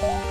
Bye.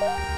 Bye.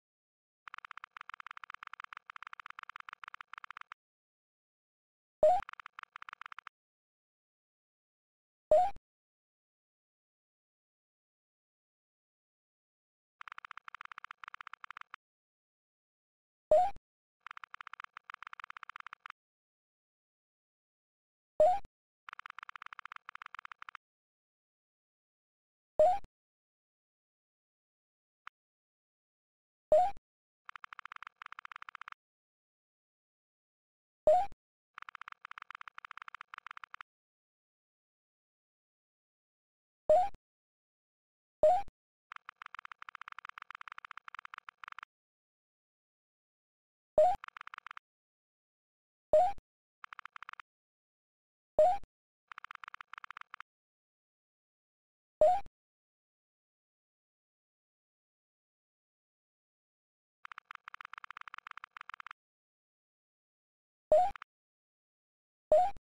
you